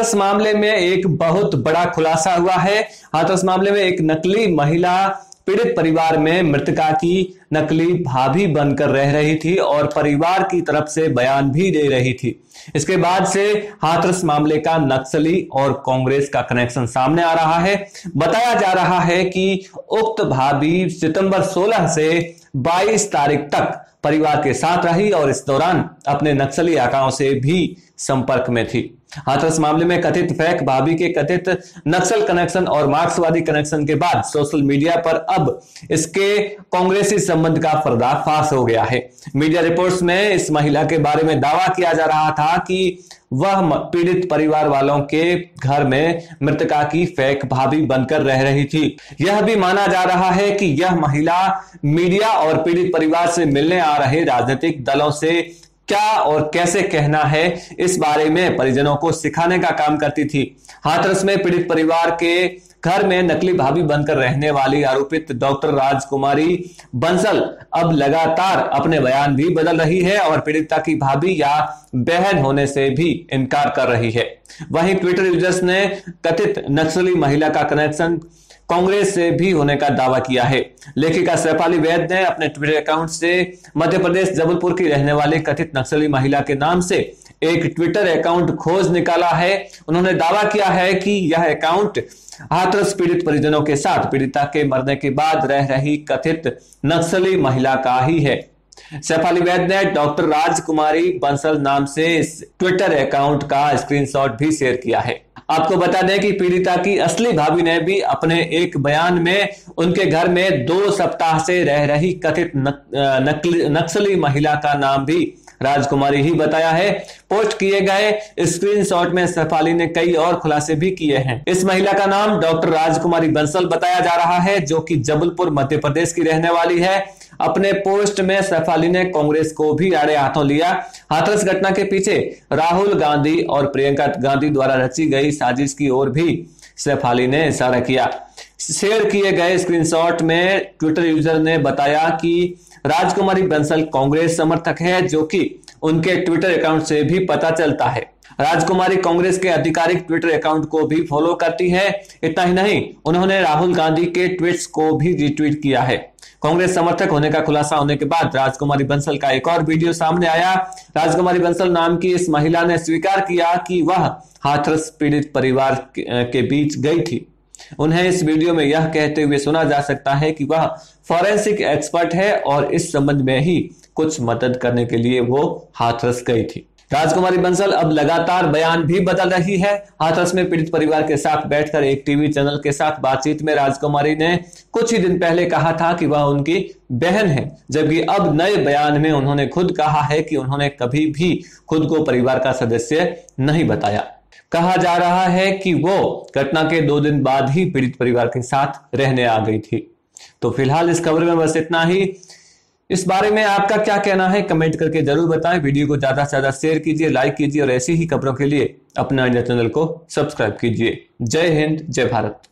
हाथरस मामले में एक बहुत बड़ा खुलासा हुआ है। हाथरस मामले में एक नकली महिला पीड़ित परिवार में मृतका की नकली भाभी बनकर रह रही थी और परिवार की तरफ़ से बयान भी दे रही थी। इसके बाद से हाथरस मामले का नक्सली और कांग्रेस का कनेक्शन सामने आ रहा है। बताया जा रहा है कि उक्त भाभी सितंबर 16 से 22 तारीख तक परिवार के साथ रही और इस दौरान अपने नक्सली आकाओं से भी संपर्क में थी। हाथरस मामले में कथित फेक, भाभी के कथित नक्सल कनेक्शन और मार्क्सवादी कनेक्शन के बाद सोशल मीडिया पर अब इसके कांग्रेसी संबंध का पर्दाफाश हो गया है। मीडिया रिपोर्ट्स में इस महिला के बारे में दावा किया जा रहा था कि वह पीड़ित परिवार वालों के घर में मृतका की फेक भाभी बनकर रह रही थी। यह भी माना जा रहा है कि यह महिला मीडिया और पीड़ित परिवार से मिलने आ रहे राजनीतिक दलों से क्या और कैसे कहना है, इस बारे में परिजनों को सिखाने का काम करती थी। हाथरस में पीड़ित परिवार के घर में नकली भाभी बनकर रहने वाली आरोपित डॉक्टर राजकुमारी बंसल अब लगातार अपने बयान भी बदल रही है और पीड़िता की भाभी या बहन होने से भी इनकार कर रही है। वहीं ट्विटर यूज़र्स ने कथित नक्सली महिला का कनेक्शन कांग्रेस से भी होने का दावा किया है। लेखिका सैफाली वैद ने अपने ट्विटर अकाउंट से मध्य प्रदेश जबलपुर की रहने वाली कथित नक्सली महिला के नाम से एक ट्विटर अकाउंट खोज निकाला है। उन्होंने दावा किया है कि यह अकाउंट हाथरस पीड़ित परिजनों के साथ पीड़िता के मरने के बाद रह रही कथित नक्सली महिला का ही है। सैफाली वैद ने डॉक्टर राजकुमारी बंसल नाम से इस ट्विटर अकाउंट का स्क्रीनशॉट भी शेयर किया है। आपको बता दें कि पीड़िता की असली भाभी ने भी अपने एक बयान में उनके घर में दो सप्ताह से रह रही कथित नक, नक्सली महिला का नाम भी राजकुमारी ही बताया है, पोस्ट किए गए स्क्रीनशॉट में सफाली ने कई और खुलासे भी किए हैं। इस महिला का नाम डॉक्टर राजकुमारी बंसल बताया जा रहा है, जो कि जबलपुर, मध्य प्रदेश की रहने वाली है। अपने पोस्ट में सैफाली ने कांग्रेस को भी आड़े हाथों लिया। हाथरस घटना के पीछे राहुल गांधी और प्रियंका गांधी द्वारा रची गई साजिश की ओर भी सैफाली ने इशारा किया। शेयर किए गए स्क्रीनशॉट में ट्विटर यूज़र ने बताया कि राजकुमारी बंसल कांग्रेस समर्थक है, जो कि उनके ट्विटर अकाउंट से भी पता चलता है। राजकुमारी कांग्रेस के आधिकारिक ट्विटर अकाउंट को भी फॉलो करती है। इतना ही नहीं, उन्होंने राहुल गांधी के ट्वीट्स को भी रिट्वीट किया है। कांग्रेस समर्थक होने का खुलासा होने के बाद राजकुमारी बंसल का एक और वीडियो सामने आया। राजकुमारी बंसल नाम की इस महिला ने स्वीकार किया कि वह हाथरस पीड़ित परिवार के बीच गई थी। उन्हें इस वीडियो में यह कहते हुए सुना जा सकता है कि वह फॉरेंसिक एक्सपर्ट है और इस संबंध में ही कुछ मदद करने के लिए वो हाथरस गई थी। राजकुमारी बंसल, अब लगातार बयान भी बदल रही है। हाथरस में पीड़ित परिवार के साथ बैठकर एक टीवी चैनल के साथ बातचीत में राजकुमारी ने कुछ ही दिन पहले कहा था कि वह उनकी बहन है, जबकि अब नए बयान में उन्होंने खुद कहा है कि उन्होंने कभी भी खुद को परिवार का सदस्य नहीं बताया। कहा जा रहा है कि वो घटना के दो दिन बाद ही पीड़ित परिवार के साथ रहने आ गई थी। तो फ़िलहाल इस खबर में बस इतना ही। इस बारे में आपका क्या कहना है? कमेंट करके ज़रूर बताएँ। वीडियो को ज़्यादा से ज़्यादा शेयर कीजिए, लाइक कीजिए और ऐसी ही खबरों के लिए अपना इंडिया चैनल को सब्सक्राइब कीजिए। जय हिंद, जय भारत।